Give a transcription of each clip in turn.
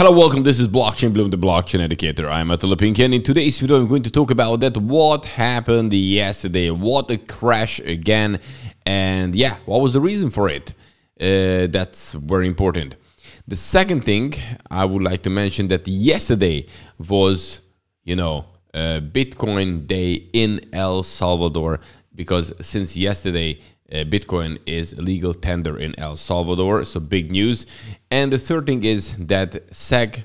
Hello, welcome. This is Blockchain Bloom, the blockchain educator. I'm Attila Pink, and in today's video, I'm going to talk about that what happened yesterday, what a crash again, and yeah, what was the reason for it? Uh, that's very important. The second thing I would like to mention that yesterday was, you know, Bitcoin day in El Salvador because since yesterday uh, Bitcoin is legal tender in El Salvador. So big news. And the third thing is that SEC,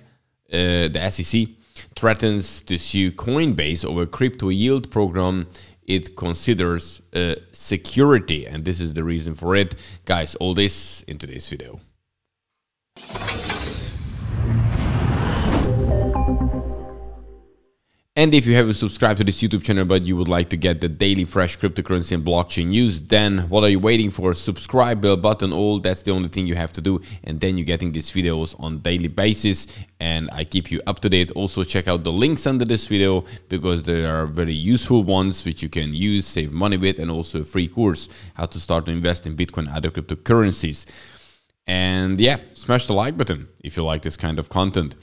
uh, the SEC, threatens to sue Coinbase over crypto yield program it considers a security. And this is the reason for it. Guys, all this in today's video. And if you haven't subscribed to this YouTube channel but you would like to get the daily fresh cryptocurrency and blockchain news, then what are you waiting for? Subscribe, bell button, all. That's the only thing you have to do. And then you're getting these videos on daily basis and I keep you up to date. Also check out the links under this video because there are very useful ones which you can use, save money with, and also a free course, how to start to invest in Bitcoin and other cryptocurrencies. And yeah, smash the like button if you like this kind of content.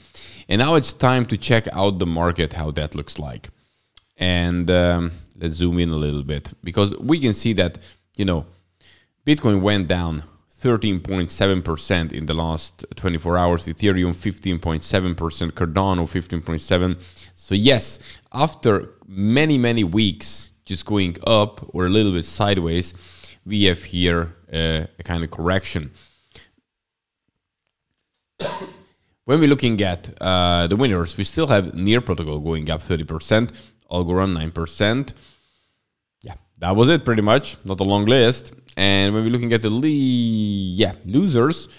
And now it's time to check out the market, how that looks like. And um, let's zoom in a little bit because we can see that, you know, Bitcoin went down 13.7% in the last 24 hours, Ethereum 15.7%, Cardano 15.7. So yes, after many, many weeks just going up or a little bit sideways, we have here uh, a kind of correction. When we're looking at uh, the winners, we still have Near Protocol going up 30%, Algorand 9%. Yeah, that was it pretty much. Not a long list. And when we're looking at the le yeah losers,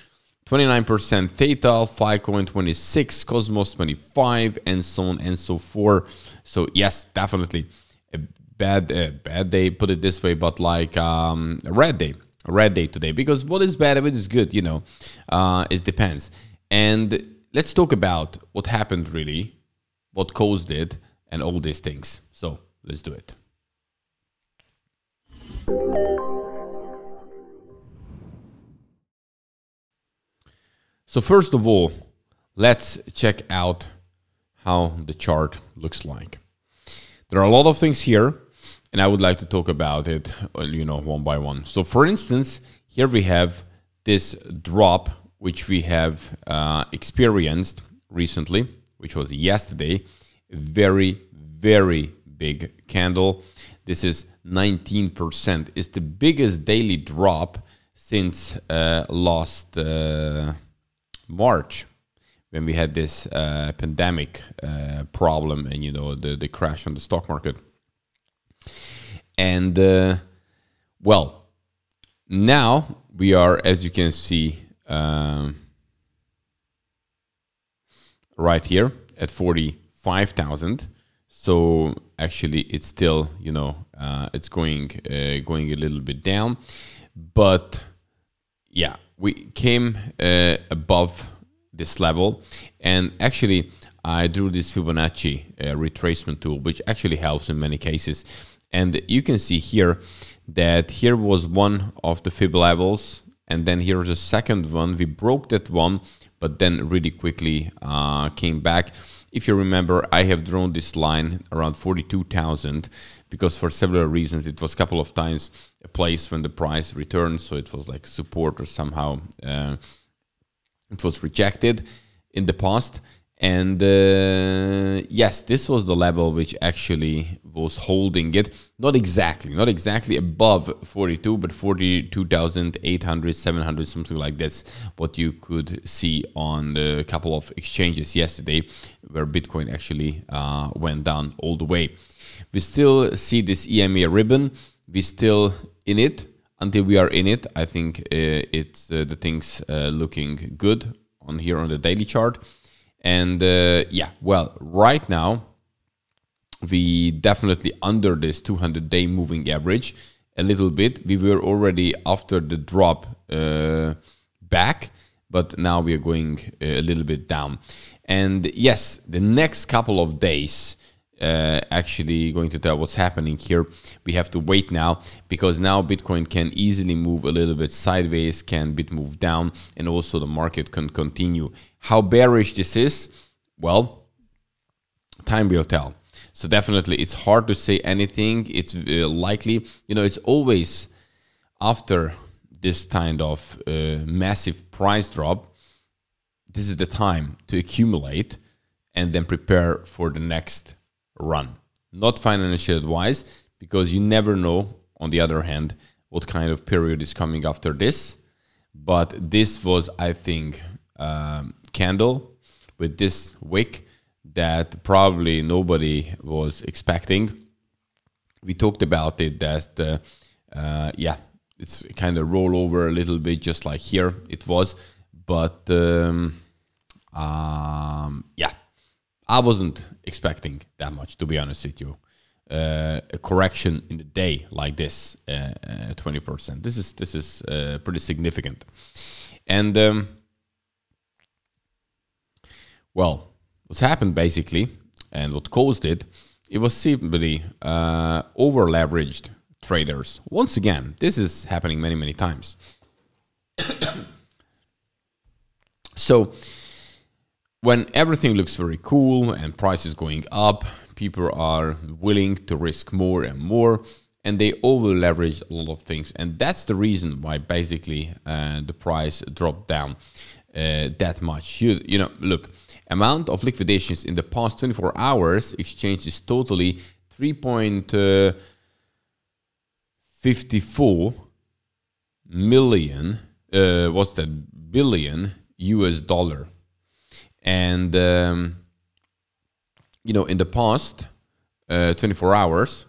29% Theta, Filecoin 26, Cosmos 25, and so on and so forth. So yes, definitely a bad uh, bad day, put it this way, but like um, a red day, a red day today. Because what is bad, if it is good, you know, uh, it depends. And let's talk about what happened really, what caused it, and all these things. So let's do it. So first of all, let's check out how the chart looks like. There are a lot of things here, and I would like to talk about it, uh, you know, one by one. So for instance, here we have this drop which we have uh, experienced recently, which was yesterday. Very, very big candle. This is 19%. It's the biggest daily drop since uh, last uh, March when we had this uh, pandemic uh, problem and you know the, the crash on the stock market. And uh, well, now we are, as you can see, um, right here at 45,000. So actually it's still, you know, uh, it's going, uh, going a little bit down, but yeah, we came uh, above this level and actually I drew this Fibonacci uh, retracement tool, which actually helps in many cases. And you can see here that here was one of the fib levels and then here's a second one. We broke that one, but then really quickly uh, came back. If you remember, I have drawn this line around 42,000 because for several reasons, it was a couple of times a place when the price returned. So it was like support or somehow uh, it was rejected in the past. And uh, yes, this was the level which actually was holding it. Not exactly, not exactly above 42, but 42,800, 700, something like that's what you could see on a couple of exchanges yesterday, where Bitcoin actually uh, went down all the way. We still see this EMA ribbon. We still in it until we are in it. I think uh, it's uh, the things uh, looking good on here on the daily chart. And uh, yeah, well, right now, we definitely under this 200 day moving average a little bit. We were already after the drop uh, back, but now we are going a little bit down. And yes, the next couple of days, uh, actually going to tell what's happening here. We have to wait now because now Bitcoin can easily move a little bit sideways, can bit move down, and also the market can continue how bearish this is, well, time will tell. So definitely, it's hard to say anything. It's uh, likely, you know, it's always after this kind of uh, massive price drop. This is the time to accumulate and then prepare for the next run. Not financial advice because you never know. On the other hand, what kind of period is coming after this? But this was, I think, um, candle with this wick that probably nobody was expecting. We talked about it that, uh, uh, yeah, it's kind of roll over a little bit, just like here it was. But um, um, yeah, I wasn't expecting that much, to be honest with you. Uh, a correction in the day like this, uh, uh, twenty percent. This is this is uh, pretty significant, and um, well, what's happened basically, and what caused it, it was simply uh, over leveraged traders. Once again, this is happening many, many times. so, when everything looks very cool and price is going up, people are willing to risk more and more and they over leverage a lot of things and that's the reason why basically uh, the price dropped down uh, that much you, you know look amount of liquidations in the past 24 hours exchange is totally 3.54 million uh, what's that? Billion us dollar. And um, you know in the past uh, 24 hours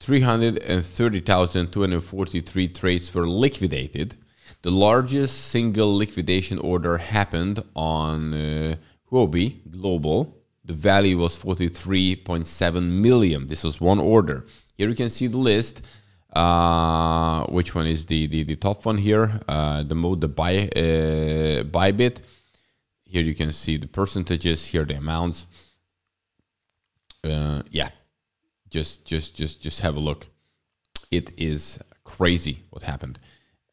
330,243 trades were liquidated. The largest single liquidation order happened on uh, Huobi Global, the value was 43.7 million. This was one order. Here you can see the list. Uh, which one is the, the, the top one here? Uh, the mode, the buy, uh, Bybit. Here you can see the percentages, here the amounts. Uh, yeah, just, just, just, just have a look. It is crazy what happened.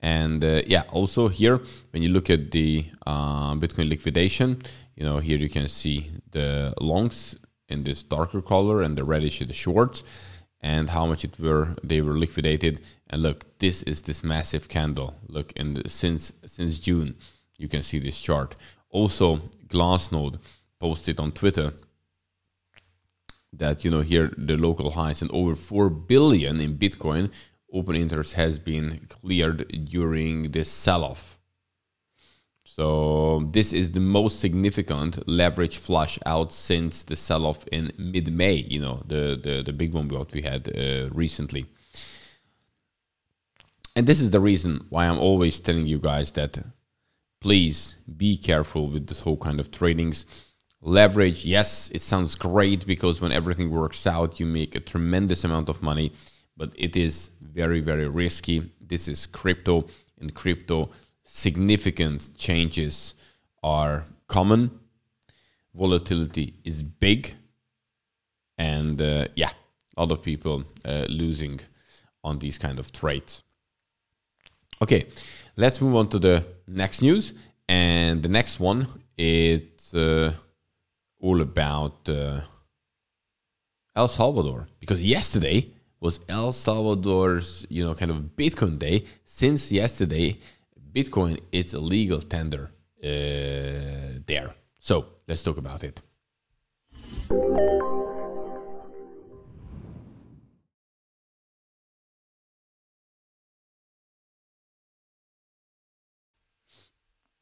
And uh, yeah, also here, when you look at the uh, Bitcoin liquidation, you know, here you can see the longs in this darker color and the reddish the shorts and how much it were they were liquidated. And look, this is this massive candle. Look, in the, since since June, you can see this chart. Also, Glassnode posted on Twitter that you know here the local highs and over 4 billion in bitcoin open interest has been cleared during this sell-off. So this is the most significant leverage flush out since the sell-off in mid-May. You know the the, the big one what we had uh, recently. And this is the reason why I'm always telling you guys that please be careful with this whole kind of tradings. Leverage, yes, it sounds great because when everything works out, you make a tremendous amount of money but it is very, very risky. This is crypto. and crypto, significant changes are common. Volatility is big. And uh, yeah, a lot of people uh, losing on these kind of trades. Okay, let's move on to the next news. And the next one is uh, all about uh, El Salvador. Because yesterday, was El Salvador's, you know, kind of Bitcoin day. Since yesterday, Bitcoin is a legal tender uh, there. So let's talk about it.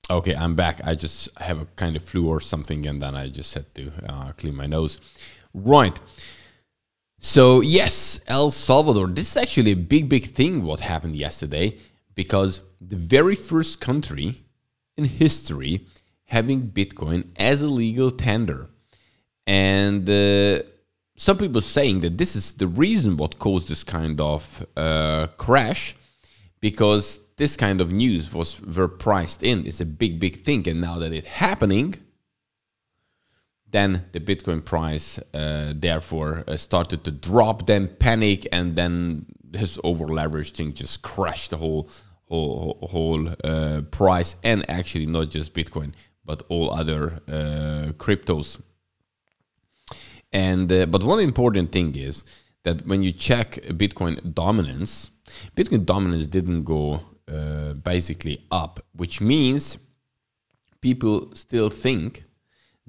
Okay, I'm back. I just have a kind of flu or something, and then I just had to uh, clean my nose. Right. So, yes, El Salvador, this is actually a big, big thing what happened yesterday because the very first country in history having Bitcoin as a legal tender. And uh, some people saying that this is the reason what caused this kind of uh, crash because this kind of news was were priced in. It's a big, big thing. And now that it's happening, then the Bitcoin price uh, therefore uh, started to drop, then panic, and then this over leveraged thing just crashed the whole whole whole uh, price, and actually not just Bitcoin, but all other uh, cryptos. And uh, but one important thing is that when you check Bitcoin dominance, Bitcoin dominance didn't go uh, basically up, which means people still think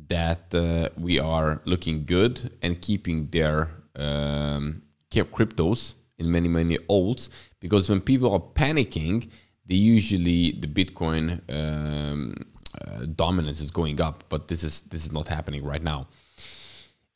that uh, we are looking good and keeping their um, cryptos in many many alts because when people are panicking, they usually the Bitcoin um, uh, dominance is going up, but this is this is not happening right now.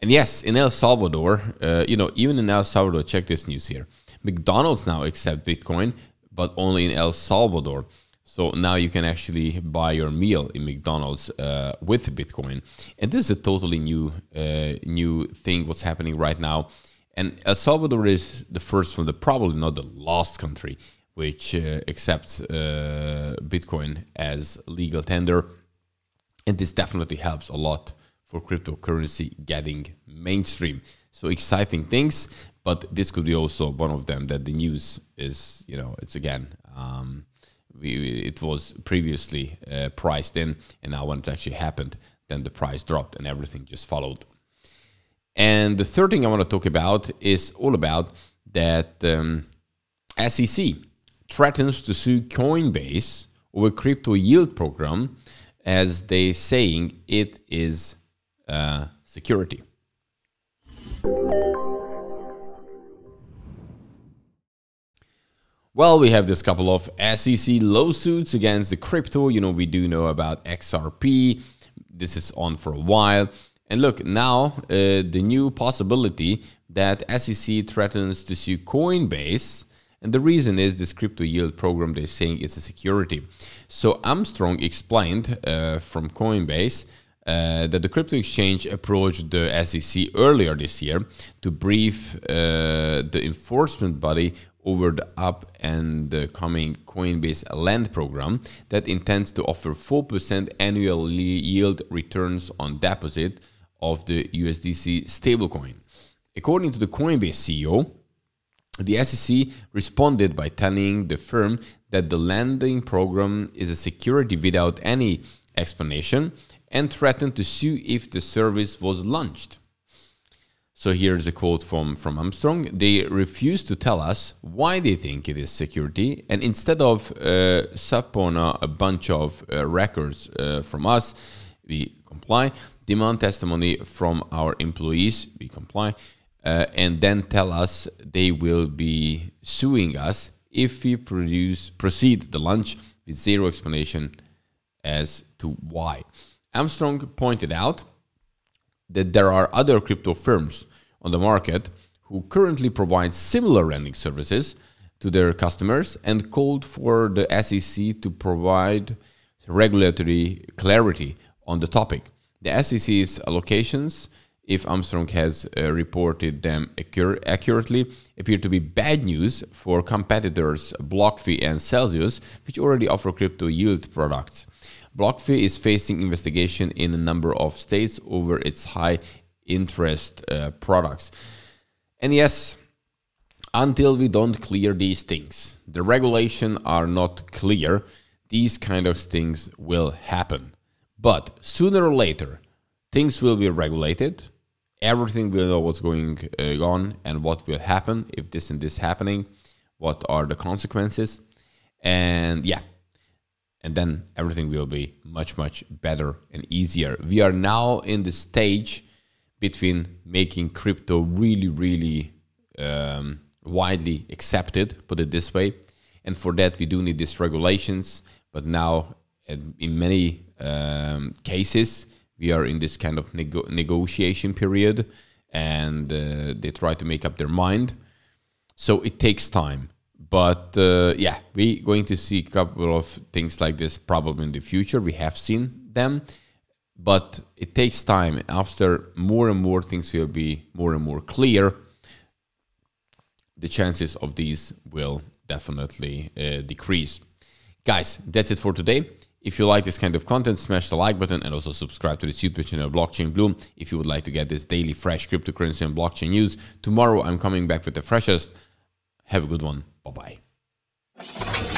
And yes, in El Salvador, uh, you know, even in El Salvador, check this news here. McDonald's now accept Bitcoin, but only in El Salvador. So now you can actually buy your meal in McDonald's uh, with Bitcoin, and this is a totally new uh, new thing. What's happening right now, and El Salvador is the first one, the probably not the last country which uh, accepts uh, Bitcoin as legal tender, and this definitely helps a lot for cryptocurrency getting mainstream. So exciting things, but this could be also one of them that the news is, you know, it's again, um, we, it was previously uh, priced in, and now when it actually happened, then the price dropped and everything just followed. And the third thing I want to talk about is all about that um, SEC threatens to sue Coinbase over crypto yield program as they saying it is uh, security. Well, we have this couple of SEC lawsuits against the crypto. You know, we do know about XRP. This is on for a while. And look, now uh, the new possibility that SEC threatens to sue Coinbase. And the reason is this crypto yield program, they're saying it's a security. So Armstrong explained uh, from Coinbase uh, that the crypto exchange approached the SEC earlier this year to brief uh, the enforcement body over the up and the coming Coinbase Lend program that intends to offer 4% annual yield returns on deposit of the USDC stablecoin. According to the Coinbase CEO, the SEC responded by telling the firm that the lending program is a security without any explanation and threatened to sue if the service was launched. So here's a quote from, from Armstrong. They refuse to tell us why they think it is security, and instead of uh, a bunch of uh, records uh, from us, we comply. Demand testimony from our employees, we comply, uh, and then tell us they will be suing us if we produce proceed the launch with zero explanation as to why. Armstrong pointed out that there are other crypto firms on the market who currently provide similar lending services to their customers and called for the SEC to provide regulatory clarity on the topic. The SEC's allocations, if Armstrong has uh, reported them accur- accurately, appear to be bad news for competitors BlockFi and Celsius, which already offer crypto yield products. BlockFi is facing investigation in a number of states over its high interest uh, products. And yes, until we don't clear these things, the regulation are not clear, these kind of things will happen. But sooner or later, things will be regulated. Everything will know what's going uh, on and what will happen if this and this happening. What are the consequences? And yeah, and then everything will be much much better and easier we are now in the stage between making crypto really really um, widely accepted put it this way and for that we do need these regulations but now in many um, cases we are in this kind of nego negotiation period and uh, they try to make up their mind so it takes time but uh, yeah, we're going to see a couple of things like this probably in the future. We have seen them, but it takes time. After more and more things will be more and more clear, the chances of these will definitely uh, decrease. Guys, that's it for today. If you like this kind of content, smash the like button and also subscribe to this YouTube channel, Blockchain Bloom, if you would like to get this daily fresh cryptocurrency and blockchain news. Tomorrow, I'm coming back with the freshest. Have a good one. Bye bye.